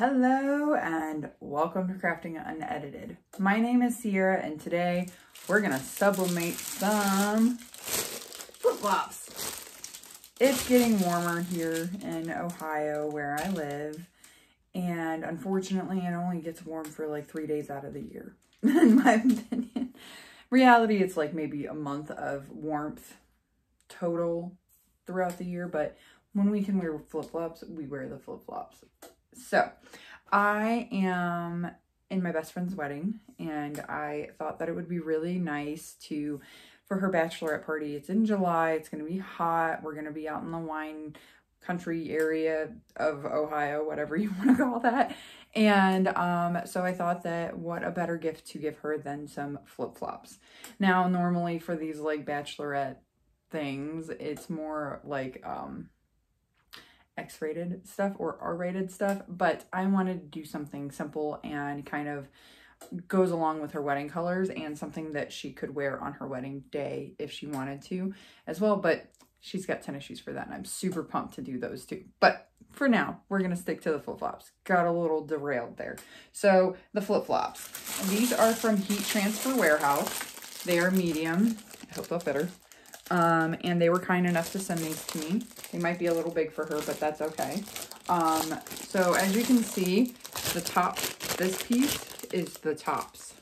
Hello and welcome to Crafting Unedited. My name is Sierra and today we're gonna sublimate some flip-flops. It's getting warmer here in Ohio where I live and unfortunately it only gets warm for like three days out of the year in my opinion. Reality it's like maybe a month of warmth total throughout the year but when we can wear flip-flops we wear the flip-flops so I am in my best friend's wedding and I thought that it would be really nice to, for her bachelorette party, it's in July, it's going to be hot, we're going to be out in the wine country area of Ohio, whatever you want to call that. And um, so I thought that what a better gift to give her than some flip-flops. Now, normally for these like bachelorette things, it's more like um, X-rated stuff or R-rated stuff, but I wanted to do something simple and kind of goes along with her wedding colors and something that she could wear on her wedding day if she wanted to as well, but she's got tennis shoes for that and I'm super pumped to do those too. But for now, we're going to stick to the flip-flops. Got a little derailed there. So the flip-flops. These are from Heat Transfer Warehouse. They are medium. I hope fit her. Um, and they were kind enough to send these to me. They might be a little big for her, but that's okay. Um, so as you can see, the top, this piece is the tops,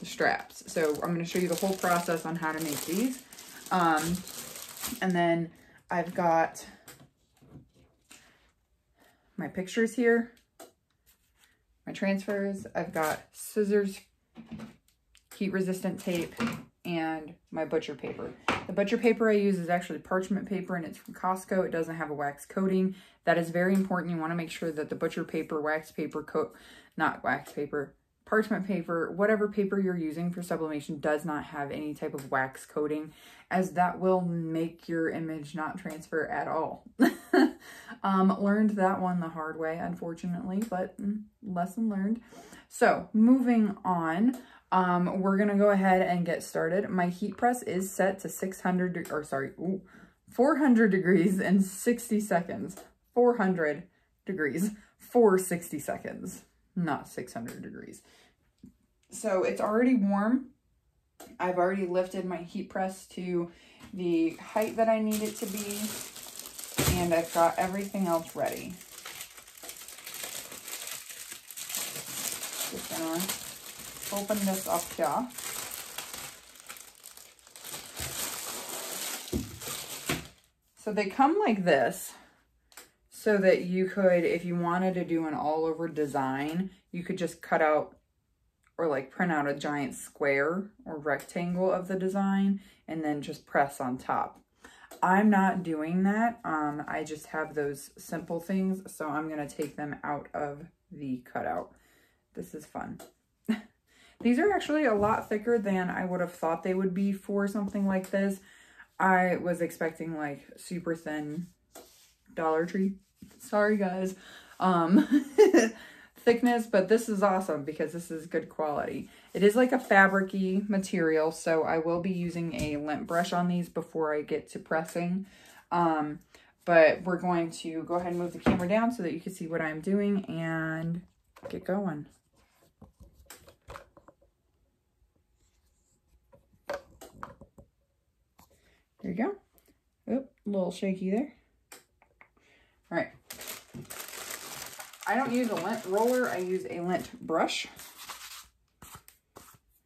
the straps. So I'm going to show you the whole process on how to make these. Um, and then I've got my pictures here, my transfers. I've got scissors, heat resistant tape, and my butcher paper. The butcher paper I use is actually parchment paper and it's from Costco. It doesn't have a wax coating. That is very important. You want to make sure that the butcher paper, wax paper, coat, not wax paper, parchment paper, whatever paper you're using for sublimation does not have any type of wax coating as that will make your image not transfer at all. um, learned that one the hard way, unfortunately, but mm, lesson learned. So moving on, um, we're going to go ahead and get started. My heat press is set to 600, or sorry, ooh, 400 degrees and 60 seconds. 400 degrees for 60 seconds, not 600 degrees. So it's already warm. I've already lifted my heat press to the height that I need it to be. And I've got everything else ready. Just gonna open this up here. So they come like this so that you could, if you wanted to do an all over design, you could just cut out or like print out a giant square or rectangle of the design and then just press on top. I'm not doing that. Um, I just have those simple things, so I'm going to take them out of the cutout. This is fun. These are actually a lot thicker than I would have thought they would be for something like this. I was expecting like super thin Dollar Tree. Sorry guys. Um, thickness, but this is awesome because this is good quality. It is like a fabricy material, so I will be using a lint brush on these before I get to pressing. Um, but we're going to go ahead and move the camera down so that you can see what I'm doing and get going. Go. Oop, a little shaky there. All right. I don't use a lint roller. I use a lint brush.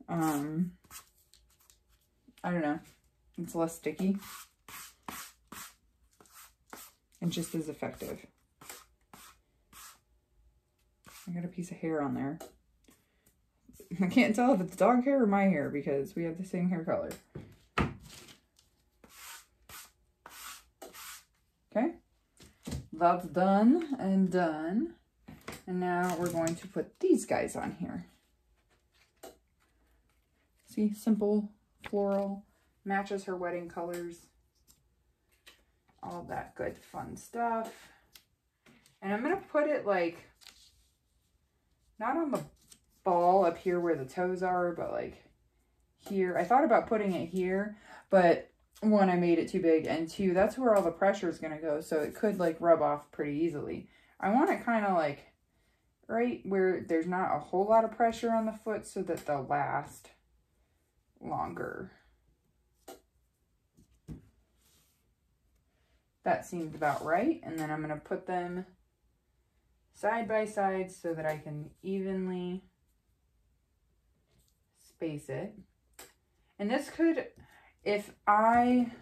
Um, I don't know. It's less sticky. And just as effective. I got a piece of hair on there. I can't tell if it's dog hair or my hair because we have the same hair color. Okay, that's done and done. And now we're going to put these guys on here. See, simple, floral, matches her wedding colors. All that good fun stuff. And I'm going to put it like, not on the ball up here where the toes are, but like here. I thought about putting it here, but one, I made it too big, and two, that's where all the pressure is going to go, so it could, like, rub off pretty easily. I want it kind of, like, right where there's not a whole lot of pressure on the foot so that they'll last longer. That seems about right. And then I'm going to put them side by side so that I can evenly space it. And this could, if I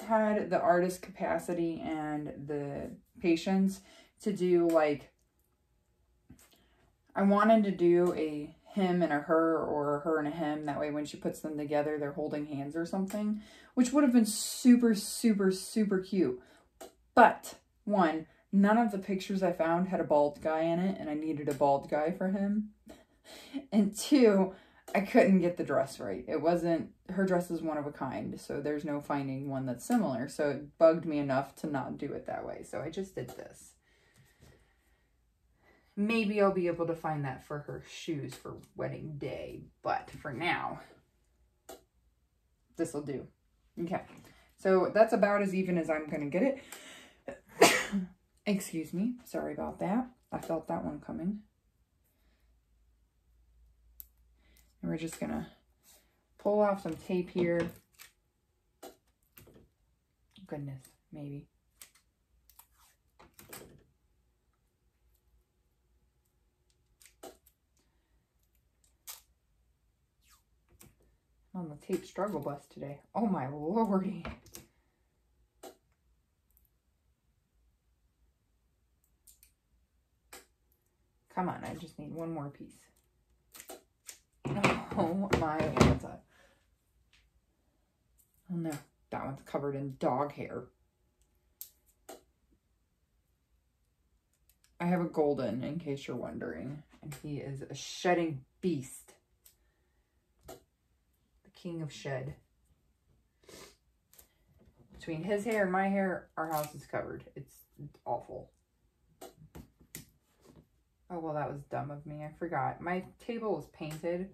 had the artist capacity and the patience to do like, I wanted to do a him and a her or a her and a him. That way when she puts them together, they're holding hands or something, which would have been super, super, super cute. But one, none of the pictures I found had a bald guy in it and I needed a bald guy for him. And two, I couldn't get the dress right. It wasn't, her dress is one of a kind, so there's no finding one that's similar. So it bugged me enough to not do it that way. So I just did this. Maybe I'll be able to find that for her shoes for wedding day. But for now, this will do. Okay. So that's about as even as I'm going to get it. Excuse me. Sorry about that. I felt that one coming. And we're just to pull off some tape here. Goodness, maybe. on the tape struggle bus today. Oh my lordy. Come on, I just need one more piece. Oh my, what's? Oh no, that one's covered in dog hair. I have a golden, in case you're wondering, and he is a shedding beast The king of shed. Between his hair and my hair, our house is covered. It's awful. Oh, well, that was dumb of me. I forgot. My table was painted.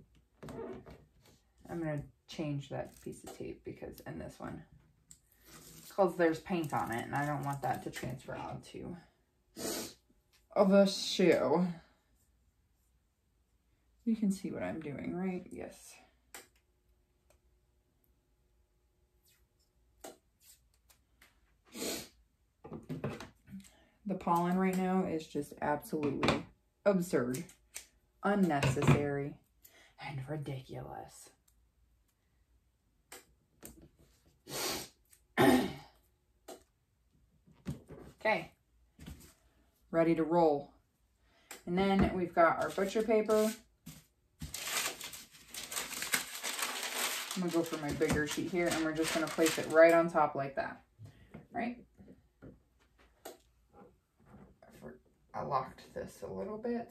I'm going to change that piece of tape because, in this one, because there's paint on it, and I don't want that to transfer onto the shoe. You can see what I'm doing, right? Yes. The pollen right now is just absolutely absurd, unnecessary, and ridiculous. okay, ready to roll. And then we've got our butcher paper. I'm gonna go for my bigger sheet here and we're just gonna place it right on top like that, right? I locked this a little bit.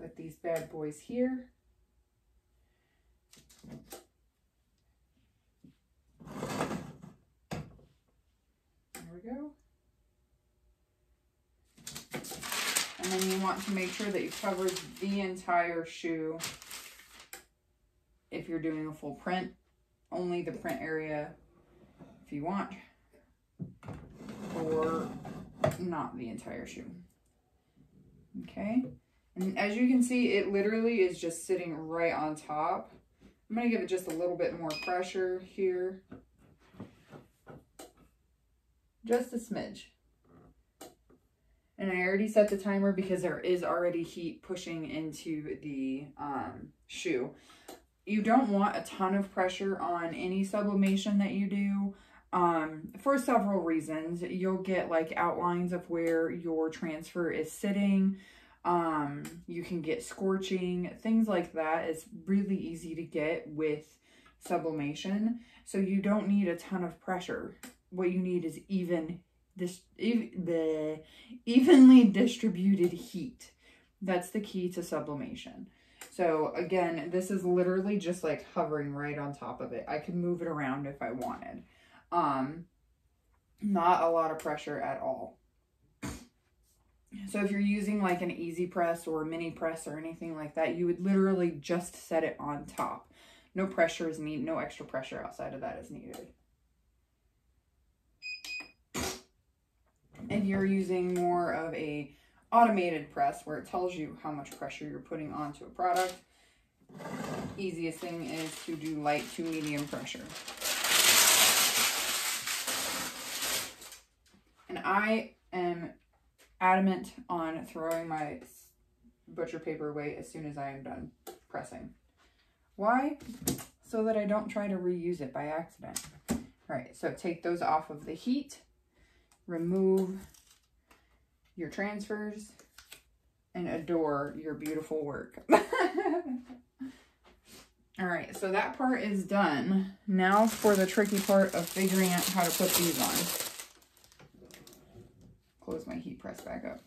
Put these bad boys here. There we go. And then you want to make sure that you cover the entire shoe if you're doing a full print, only the print area if you want, or not the entire shoe. Okay, and as you can see, it literally is just sitting right on top. I'm going to give it just a little bit more pressure here. Just a smidge. And I already set the timer because there is already heat pushing into the um, shoe you don't want a ton of pressure on any sublimation that you do um, for several reasons. You'll get like outlines of where your transfer is sitting. Um, you can get scorching, things like that. It's really easy to get with sublimation. So you don't need a ton of pressure. What you need is even this the evenly distributed heat. That's the key to sublimation. So again, this is literally just like hovering right on top of it. I could move it around if I wanted. Um, not a lot of pressure at all. So if you're using like an easy press or a mini press or anything like that, you would literally just set it on top. No pressure is needed, no extra pressure outside of that is needed. If you're using more of a automated press where it tells you how much pressure you're putting onto a product, easiest thing is to do light to medium pressure. And I am adamant on throwing my butcher paper away as soon as I am done pressing. Why? So that I don't try to reuse it by accident. All right, so take those off of the heat, remove your transfers, and adore your beautiful work. All right, so that part is done. Now for the tricky part of figuring out how to put these on. Press back up.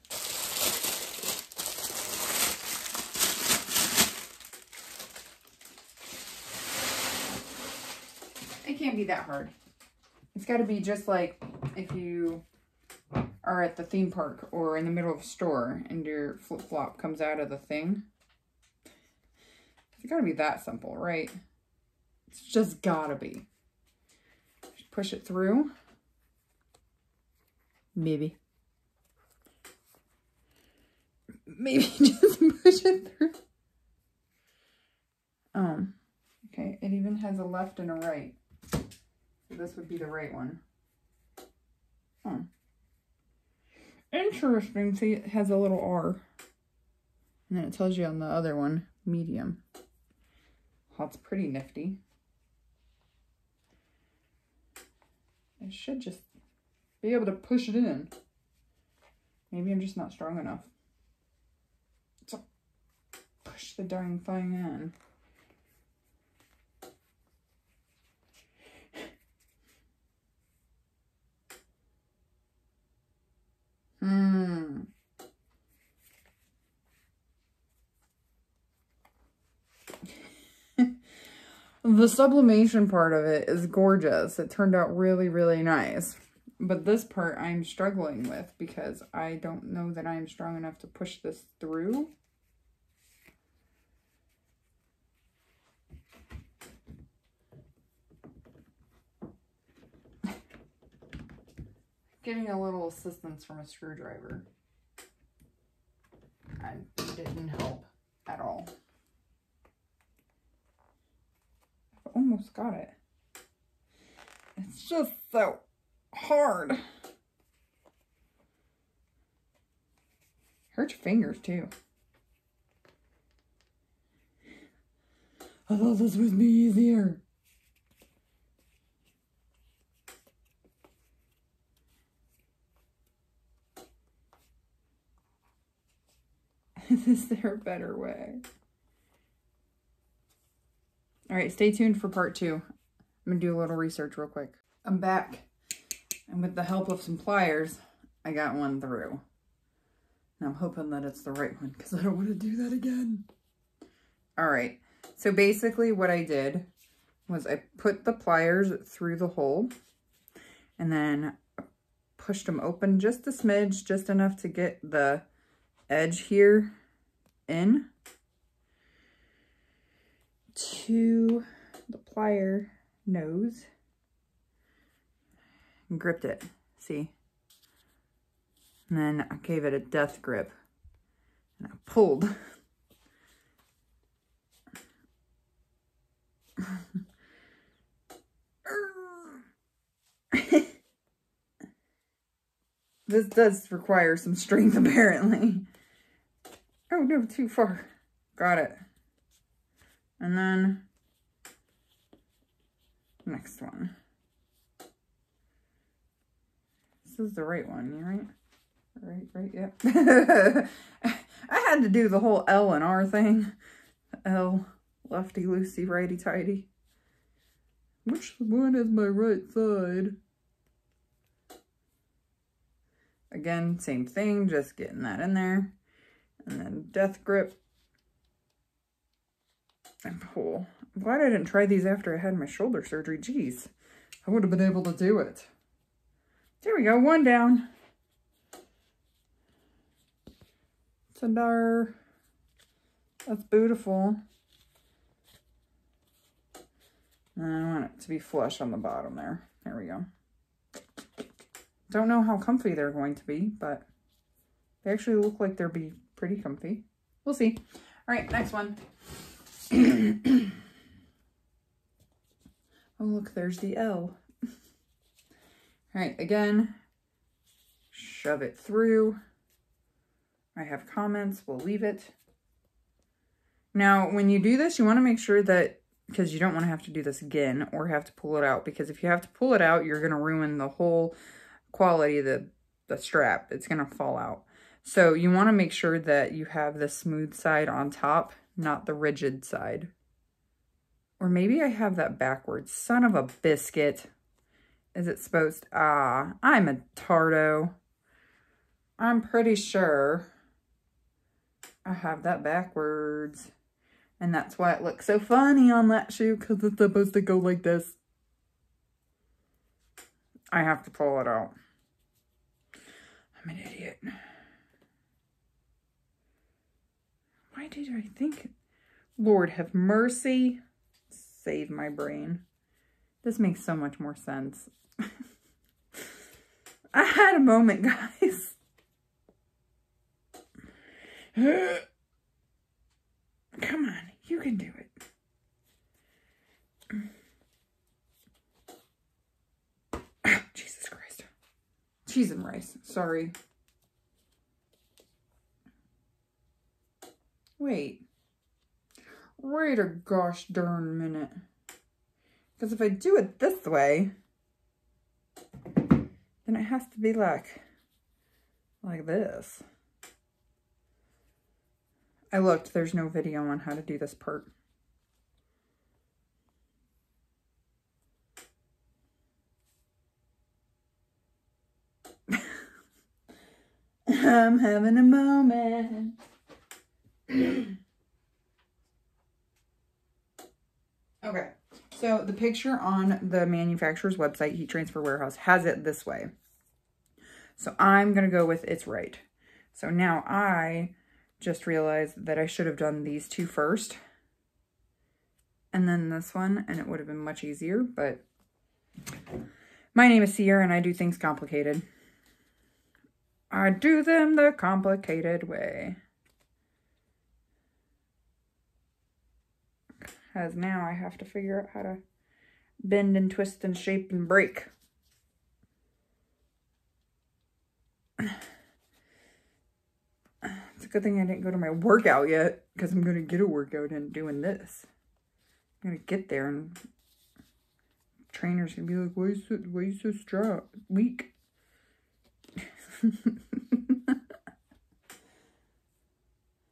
It can't be that hard. It's got to be just like if you are at the theme park or in the middle of a store and your flip-flop comes out of the thing it's gotta be that simple, right? It's just gotta be. Just push it through. Maybe. Maybe just push it through. Um, okay, it even has a left and a right. So this would be the right one. Hmm. Interesting. See, it has a little R. And then it tells you on the other one, medium. That's pretty nifty. I should just be able to push it in. Maybe I'm just not strong enough. Push the darn thing in. Hmm. The sublimation part of it is gorgeous. It turned out really, really nice. But this part I'm struggling with because I don't know that I'm strong enough to push this through. Getting a little assistance from a screwdriver. I didn't help at all. I almost got it. It's just so hard. Hurt your fingers too. I thought this would be easier. Is there a better way? All right, stay tuned for part two. I'm gonna do a little research real quick. I'm back, and with the help of some pliers, I got one through. And I'm hoping that it's the right one because I don't want to do that again. All right, so basically what I did was I put the pliers through the hole and then pushed them open just a smidge, just enough to get the edge here in to the plier nose and gripped it, see? And then I gave it a death grip and I pulled. this does require some strength apparently. Oh no, too far. Got it. And then next one. This is the right one, right? Right, right, yep. I had to do the whole L and R thing. L, lefty loosey, righty tighty. Which one is my right side? Again, same thing, just getting that in there. And then death grip and pull. I'm glad I didn't try these after I had my shoulder surgery. Jeez, I would have been able to do it. There we go, one down. Tadar. That's beautiful. I want it to be flush on the bottom there. There we go. Don't know how comfy they're going to be, but they actually look like they'll be pretty comfy. We'll see. All right, next one. oh, look, there's the L. All right, again, shove it through. I have comments, we'll leave it. Now, when you do this, you want to make sure that, because you don't want to have to do this again or have to pull it out, because if you have to pull it out, you're going to ruin the whole quality of the, the strap. It's going to fall out. So you want to make sure that you have the smooth side on top, not the rigid side. Or maybe I have that backwards. Son of a biscuit. Is it supposed? Ah, I'm a tardo. I'm pretty sure I have that backwards. And that's why it looks so funny on that shoe because it's supposed to go like this. I have to pull it out. I'm an idiot. Why did I think? Lord have mercy. Save my brain. This makes so much more sense. I had a moment, guys. Come on, you can do it. Jesus Christ. Cheese and rice, sorry. Wait. Wait a gosh darn minute. Because if I do it this way, then it has to be like, like this. I looked, there's no video on how to do this part. I'm having a moment. okay, so the picture on the manufacturer's website, Heat Transfer Warehouse, has it this way. So I'm going to go with it's right. So now I just realized that I should have done these two first and then this one, and it would have been much easier, but my name is Sierra, and I do things complicated. I do them the complicated way. As now I have to figure out how to bend and twist and shape and break. It's a good thing I didn't go to my workout yet because I'm going to get a workout and doing this. I'm going to get there and trainers going to be like, why you so, why you so strong, weak?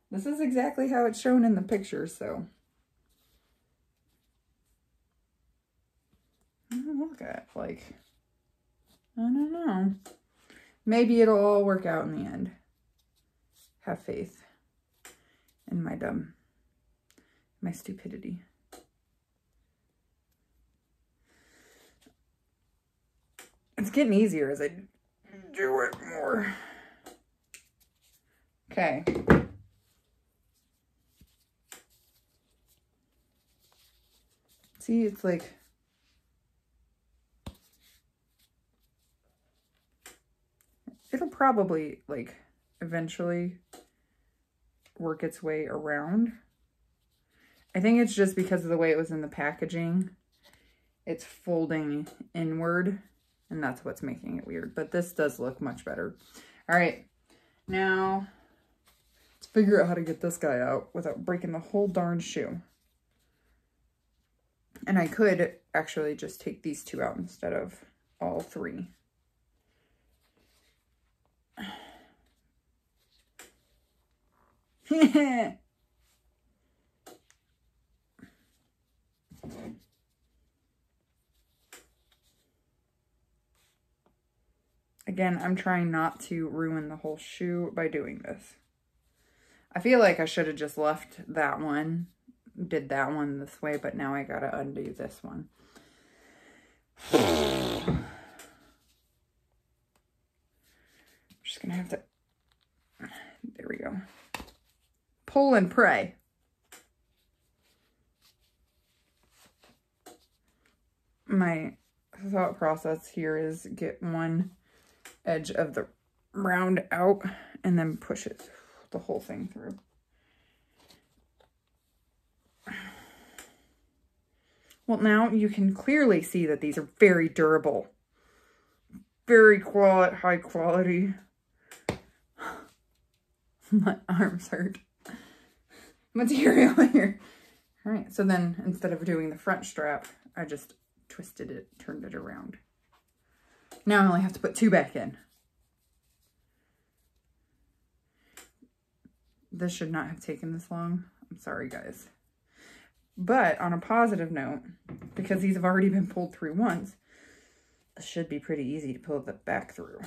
this is exactly how it's shown in the picture, so. Look at like, I don't know. Maybe it'll all work out in the end have faith in my dumb, my stupidity. It's getting easier as I do it more. Okay. See, it's like it'll probably like eventually work its way around. I think it's just because of the way it was in the packaging. It's folding inward, and that's what's making it weird. But this does look much better. All right, now let's figure out how to get this guy out without breaking the whole darn shoe. And I could actually just take these two out instead of all three. Again, I'm trying not to ruin the whole shoe by doing this. I feel like I should have just left that one, did that one this way, but now I gotta undo this one. I'm just gonna have to, there we go pull and pray. my thought process here is get one edge of the round out and then push it the whole thing through. Well, now you can clearly see that these are very durable. Very quality, high quality. My arms hurt. Material here. All right, so then instead of doing the front strap, I just twisted it, turned it around. Now I only have to put two back in. This should not have taken this long. I'm sorry, guys. But on a positive note, because these have already been pulled through once, it should be pretty easy to pull the back through.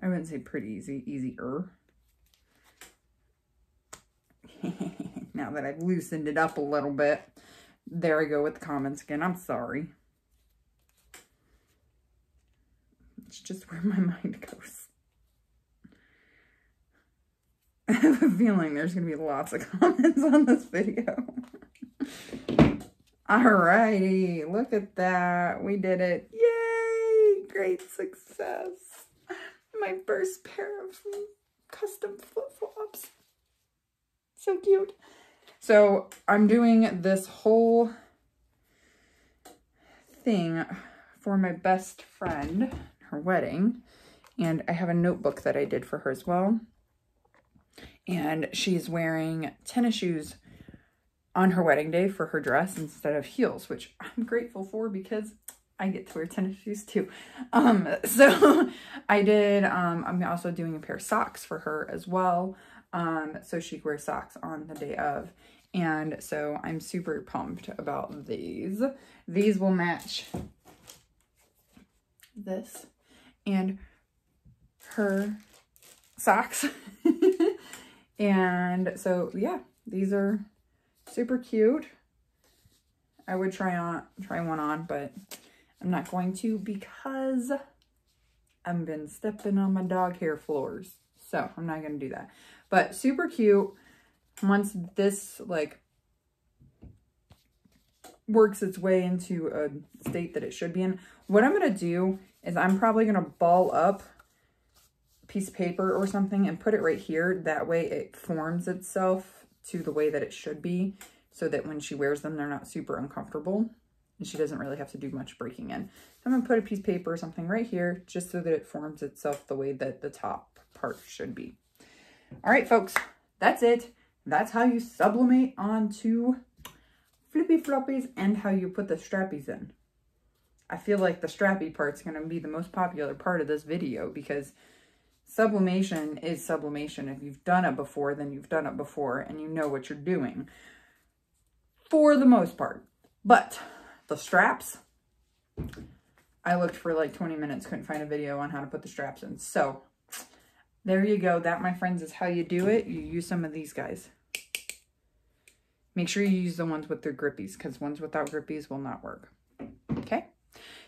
I wouldn't say pretty easy, easier. now that I've loosened it up a little bit. There I go with the comments again. I'm sorry. It's just where my mind goes. I have a feeling there's going to be lots of comments on this video. Alrighty, look at that. We did it. Yay! Great success. My first pair of custom flip-flops. So cute. So I'm doing this whole thing for my best friend, her wedding. And I have a notebook that I did for her as well and she's wearing tennis shoes on her wedding day for her dress instead of heels, which I'm grateful for because I get to wear tennis shoes too. Um, so I did, um, I'm also doing a pair of socks for her as well. Um, so she wears socks on the day of. And so I'm super pumped about these. These will match this and her socks. And so, yeah, these are super cute. I would try on try one on, but I'm not going to because I've been stepping on my dog hair floors. So I'm not going to do that. But super cute. Once this like works its way into a state that it should be in, what I'm going to do is I'm probably going to ball up piece of paper or something and put it right here. That way it forms itself to the way that it should be so that when she wears them, they're not super uncomfortable and she doesn't really have to do much breaking in. So I'm gonna put a piece of paper or something right here just so that it forms itself the way that the top part should be. All right, folks, that's it. That's how you sublimate onto flippy floppies and how you put the strappies in. I feel like the strappy part's gonna be the most popular part of this video because Sublimation is sublimation. If you've done it before, then you've done it before and you know what you're doing for the most part. But the straps, I looked for like 20 minutes, couldn't find a video on how to put the straps in. So there you go. That, my friends, is how you do it. You use some of these guys. Make sure you use the ones with their grippies because ones without grippies will not work. Okay?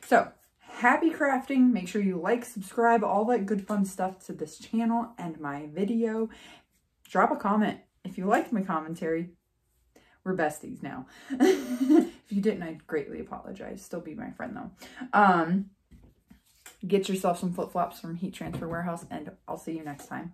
So happy crafting. Make sure you like, subscribe, all that good fun stuff to this channel and my video. Drop a comment if you liked my commentary. We're besties now. if you didn't, I'd greatly apologize. Still be my friend though. Um, get yourself some flip-flops from Heat Transfer Warehouse and I'll see you next time.